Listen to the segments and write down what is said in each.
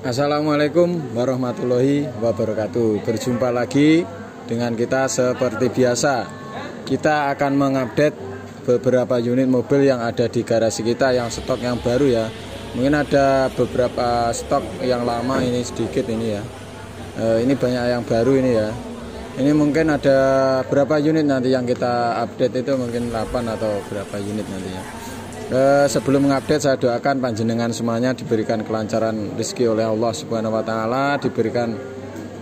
Assalamualaikum warahmatullahi wabarakatuh. Berjumpa lagi dengan kita seperti biasa. Kita akan mengupdate beberapa unit mobil yang ada di garasi kita yang stok yang baru ya. Mungkin ada beberapa stok yang lama ini sedikit ini ya. E, ini banyak yang baru ini ya. Ini mungkin ada berapa unit nanti yang kita update itu mungkin 8 atau berapa unit nanti ya. Eh, sebelum mengupdate saya doakan panjenengan semuanya diberikan kelancaran rezeki oleh Allah Subhanahu wa taala, diberikan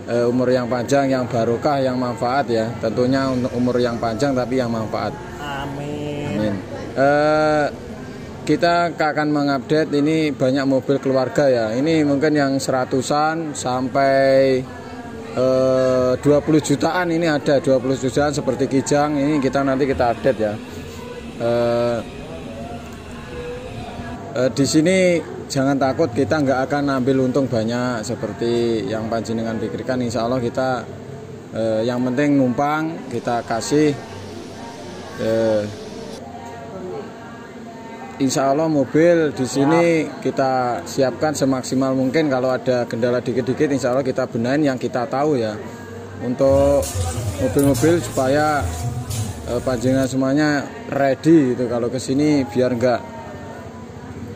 eh, umur yang panjang, yang barokah, yang manfaat ya. Tentunya untuk umur yang panjang tapi yang manfaat. Amin. Amin. Eh, kita akan mengupdate ini banyak mobil keluarga ya. Ini mungkin yang seratusan sampai eh, 20 jutaan ini ada 20 jutaan seperti Kijang ini kita nanti kita update ya. Eh, e, di sini jangan takut kita nggak akan ambil untung banyak seperti yang panjenengan pikirkan. Insya Allah kita e, yang penting numpang kita kasih. E, Insya Allah mobil di sini kita siapkan semaksimal mungkin. Kalau ada kendala dikit-dikit Insya Allah kita benahin yang kita tahu ya. Untuk mobil-mobil supaya eh, panjenengan semuanya ready gitu. Kalau ke sini biar nggak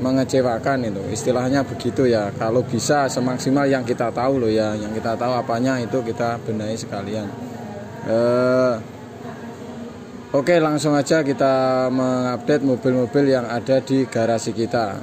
mengecewakan itu. Istilahnya begitu ya. Kalau bisa semaksimal yang kita tahu loh ya. Yang kita tahu apanya itu kita benahi sekalian. Eh, oke langsung aja kita mengupdate mobil-mobil yang ada di garasi kita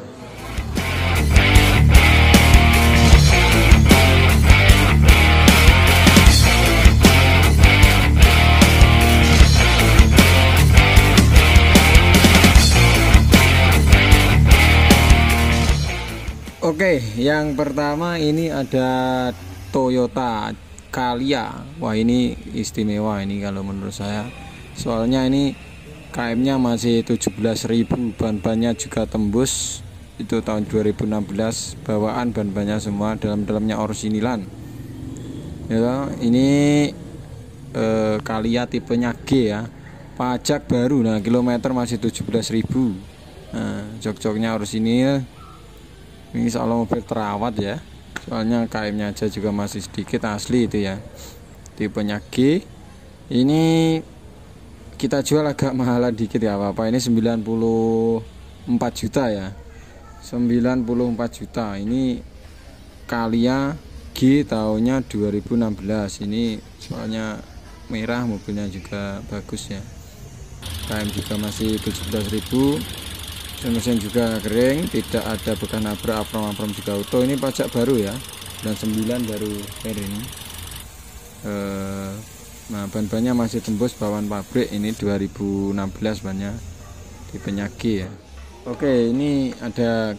Oke, yang pertama ini ada Toyota Calya. Wah, ini istimewa ini kalau menurut saya. Soalnya ini KM-nya masih 17.000, ban-bannya juga tembus. Itu tahun 2016, bawaan ban-bannya semua dalam-dalamnya orsinilan. Ya, ini eh, Calya tipenya G ya. Pajak baru nah kilometer masih 17.000. Nah, jok-joknya orsinil ini soal mobil terawat ya. Soalnya KM nya aja juga masih sedikit asli itu ya. Tipenya G. Ini kita jual agak mahalan dikit ya apa ini 94 juta ya. 94 juta. Ini Kalia G tahunnya 2016 ini soalnya merah mobilnya juga bagus ya. KM juga masih 17.000 mesin juga kering tidak ada bekas nabrak apron-apron juga auto ini pajak baru ya dan 9 baru air ini e, nah ban-bannya masih tembus bawaan pabrik ini 2016 bannya di penyakit ya. Oke ini ada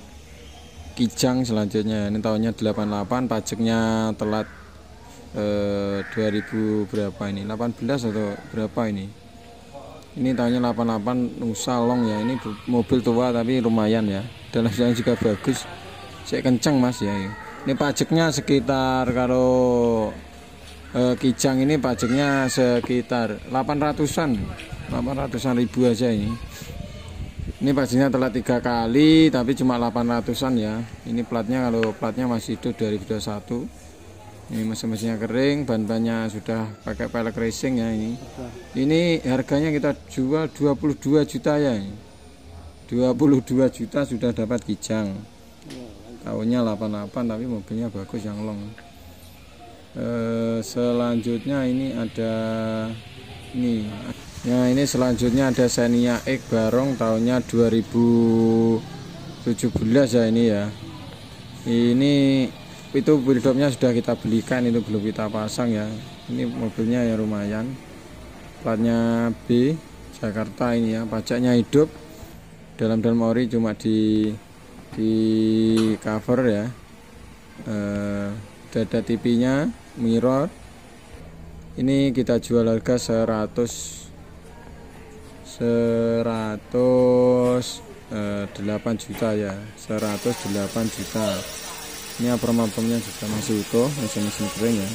kijang selanjutnya. Ini tahunnya 88 pajaknya telat e, 2000 berapa ini? 18 atau berapa ini ini tahunnya 88 Nusa Long ya. Ini mobil tua tapi lumayan ya. Dalam jalan juga bagus. Saya kenceng mas ya ini pajaknya sekitar kalau eh, Kijang ini pajaknya sekitar 800an 800an ribu aja ini. Ini pajaknya telah tiga kali tapi cuma 800an ya. Ini platnya kalau platnya masih itu 2021 ini mesin-mesinnya kering ban-bannya sudah pakai pelek racing ya ini. Ini harganya kita jual 22 juta ya ini. 22 juta sudah dapat kijang. Tahunnya 88 tapi mobilnya bagus yang long. E, selanjutnya ini ada ini. Ya ini selanjutnya ada Xenia X Barong tahunnya 2017 ya ini ya. Ini itu buildupnya sudah kita belikan itu belum kita pasang ya. Ini mobilnya ya lumayan. Platnya B Jakarta ini ya. Pajaknya hidup. Dalam dalam ori cuma di di cover ya. E, dada TV-nya mirror. Ini kita jual harga 100 100 e, 8 juta ya. 108 juta ini apron-apronnya juga masih utuh mesin-mesin kering ya.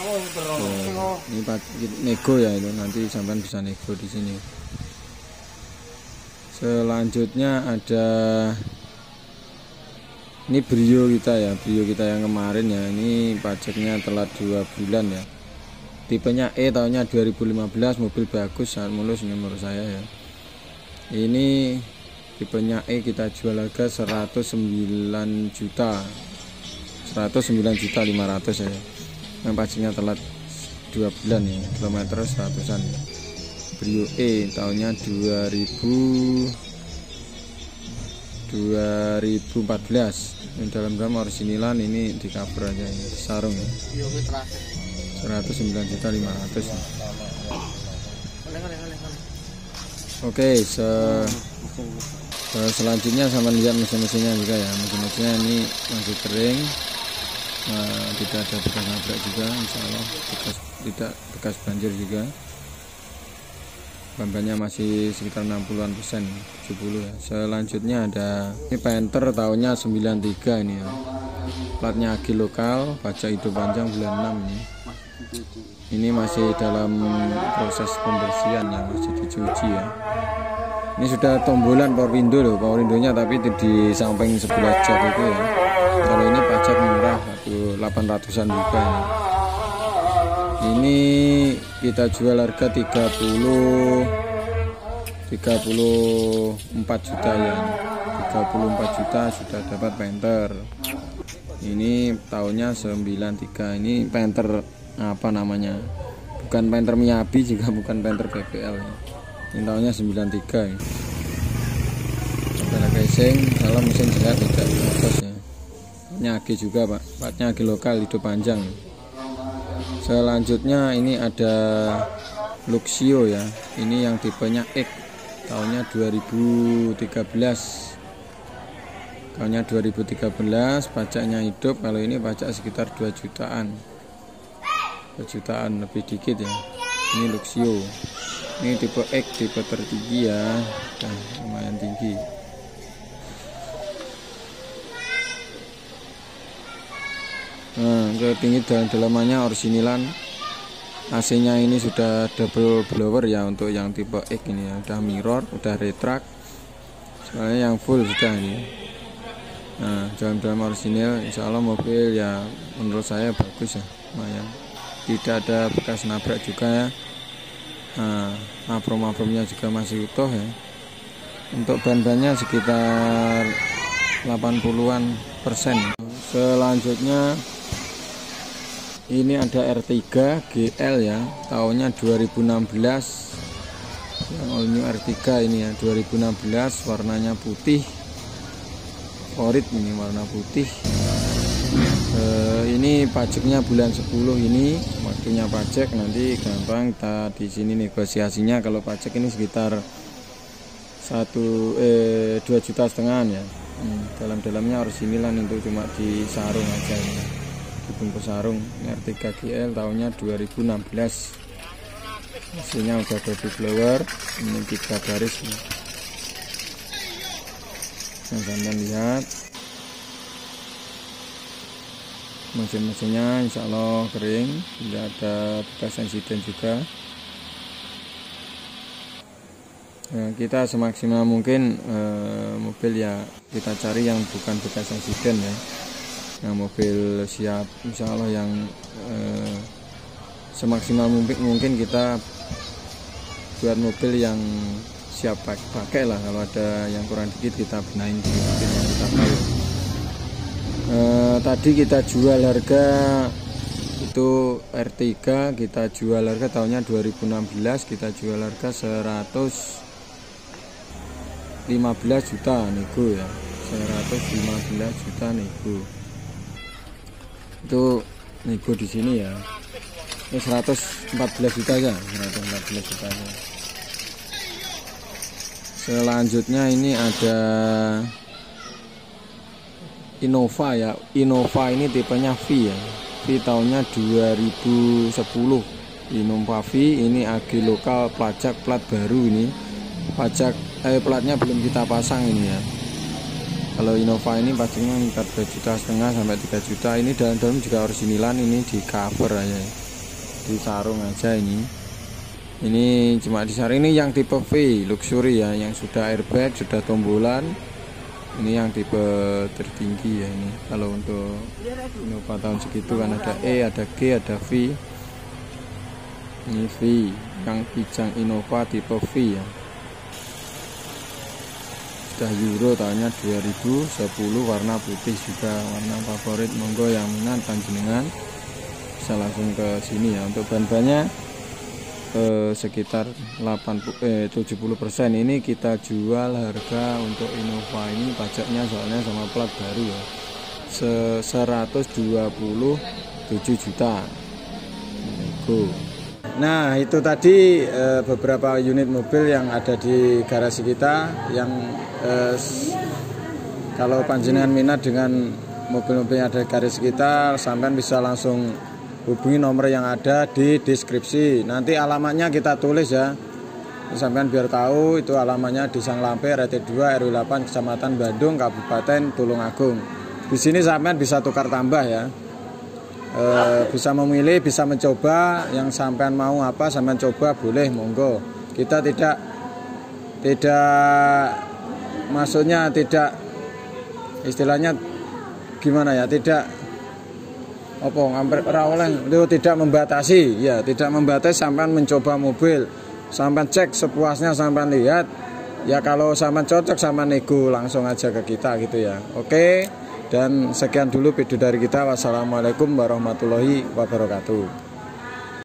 Oh, ini nego ya itu nanti sampai bisa nego di sini. Selanjutnya ada ini brio kita ya brio kita yang kemarin ya. Ini pajaknya telat dua bulan ya. Tipenya E tahunnya 2015 mobil bagus sangat mulus ini menurut saya ya. Ini tipenya E kita jual harga 109 juta. 109 juta 500 ya. Yang pajaknya telat dua bulan ya kilometer 100an ya Brio E tahunnya 2000 2014 ini dalam dalam orisinilan ini di cover aja ini sarung ya. 109 juta 500 ya. oke se selanjutnya sama lihat mesin-mesinnya juga ya. Mesin-mesinnya ini masih kering. Nah, tidak ada bekas nabrak juga insya Allah. Bekas, tidak bekas banjir juga. Bambannya masih sekitar 60-an persen 70 ya. Selanjutnya ada ini Panther tahunnya 93 ini ya. Platnya Agi lokal pajak hidup panjang bulan 6 ini. Ini masih dalam proses pembersihan ya masih dicuci ya ini sudah tombolan power window loh power windownya tapi di samping sebelah jok itu ya. Kalau ini pajak murah 800an juga. Ini kita jual harga 30 34 juta ya. 34 juta sudah dapat penter. Ini tahunnya 93 ini penter apa namanya? Bukan penter Miyabi juga bukan penter PPL ini tahunnya 93 ya. Pada casing kalau mesin jelas tidak bagus ya. Nyagi juga pak. Pak nyagi lokal hidup panjang. Selanjutnya ini ada Luxio ya. Ini yang tipenya X. Tahunnya 2013 tahunnya 2013 pajaknya hidup. Kalau ini pajak sekitar 2 jutaan. 2 jutaan lebih dikit ya ini Luxio. Ini tipe X tipe tertinggi ya. Nah, lumayan tinggi. Nah ke tinggi dalam dalamannya orsinilan. AC nya ini sudah double blower ya untuk yang tipe X ini ya. Udah mirror udah retract. Soalnya yang full sudah ini. Nah dalam-dalam orisinil insya Allah mobil ya menurut saya bagus ya lumayan tidak ada bekas nabrak juga ya. Nah maprom-mapromnya juga masih utuh ya. Untuk ban-bannya sekitar 80-an persen. Selanjutnya ini ada R3 GL ya tahunnya 2016 yang all new R3 ini ya 2016 warnanya putih. Favorit ini warna putih e, ini pajaknya bulan 10 ini waktunya pajak nanti gampang kita di sini negosiasinya. Kalau pajak ini sekitar satu eh dua juta setengah ya. Hmm, dalam-dalamnya harus inilah untuk cuma di sarung aja ini. Bungkus sarung R3 GL tahunnya 2016 mesinnya udah double blower ini tiga garis. Nih. yang sampai lihat mesin-mesinnya insya Allah kering tidak ada bekas insiden juga. Nah, kita semaksimal mungkin eh, mobil ya kita cari yang bukan bekas insiden ya. Yang mobil siap insya Allah yang eh, semaksimal mungkin mungkin kita buat mobil yang siap pakai lah. Kalau ada yang kurang dikit kita benahin di mobil yang kita tahu eh, tadi kita jual harga itu R3 kita jual harga tahunnya 2016 kita jual harga 115 juta nego ya. 115 juta nego itu nego di sini ya. Ini 114 juta ya 114 juta ya. selanjutnya ini ada Innova ya. Innova ini tipenya V ya. V tahunnya 2010 Innova V ini agi lokal pajak plat baru ini. Pajak eh platnya belum kita pasang ini ya. Kalau Innova ini sekitar 2 juta setengah sampai 3 juta. Ini dalam-dalam juga orisinilan ini di cover aja. Di sarung aja ini. Ini cuma di sarung. Ini yang tipe V luxury ya. Yang sudah airbag sudah tombolan ini yang tipe tertinggi ya ini. Kalau untuk Innova tahun segitu kan ada E ada G ada V. Ini V yang bijang Innova tipe V ya. Sudah Euro tahunnya 2010 warna putih juga. Warna favorit monggo yang minat panjenengan. Bisa langsung ke sini ya. Untuk bahan-bahannya eh, sekitar 80 eh 70% ini kita jual harga untuk Innova ini pajaknya soalnya sama plat baru ya. Se 127 juta. Go. Nah itu tadi e, beberapa unit mobil yang ada di garasi kita yang e, kalau panjenengan minat dengan mobil-mobil yang ada di garasi kita sampai bisa langsung hubungi nomor yang ada di deskripsi. Nanti alamatnya kita tulis ya. Sampean biar tahu itu alamatnya di Sang Lampe RT 2 RW 8 Kecamatan Bandung Kabupaten Tulungagung. Di sini sampean bisa tukar tambah ya. E, bisa memilih, bisa mencoba. Yang sampean mau apa sampean coba boleh monggo. Kita tidak tidak maksudnya tidak istilahnya gimana ya tidak apa hampir oleh itu tidak membatasi. Ya tidak membatasi sampean mencoba mobil. Sampean cek sepuasnya sampean lihat. Ya kalau sampean cocok sama nego langsung aja ke kita gitu ya. Oke? Dan sekian dulu video dari kita. Wassalamualaikum warahmatullahi wabarakatuh.